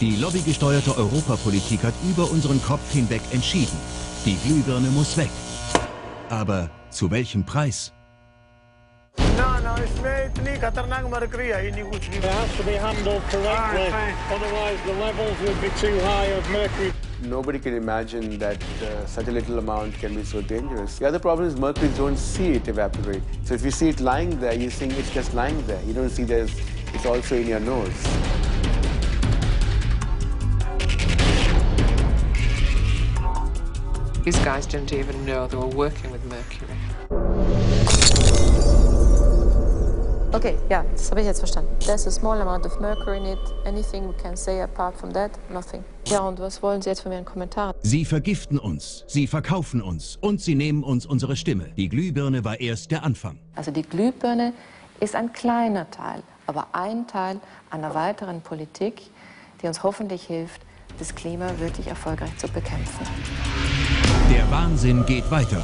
Die lobbygesteuerte Europapolitik hat über unseren Kopf hinweg entschieden. Die Glühbirne muss weg. Aber zu welchem Preis? ना ना इसमें इतनी खतरनाक मरकरी है ही नहीं कुछ भी It has to be handled correctly, Fine, fine. otherwise the levels would be too high of mercury. Nobody can imagine that uh, such a little amount can be so dangerous. The other problem is mercury don't see it evaporate. So if you see it lying there, you think it's just lying there. You don't see there's, it's also in your nose. These guys didn't even know they were working with mercury. Okay, ja, das habe ich jetzt verstanden. There's a small amount of mercury in it. Anything we can say apart from that? Nothing. Ja, und was wollen Sie jetzt von mir in Kommentaren? Sie vergiften uns, sie verkaufen uns und sie nehmen uns unsere Stimme. Die Glühbirne war erst der Anfang. Also die Glühbirne ist ein kleiner Teil, aber ein Teil einer weiteren Politik, die uns hoffentlich hilft, das Klima wirklich erfolgreich zu bekämpfen. Der Wahnsinn geht weiter.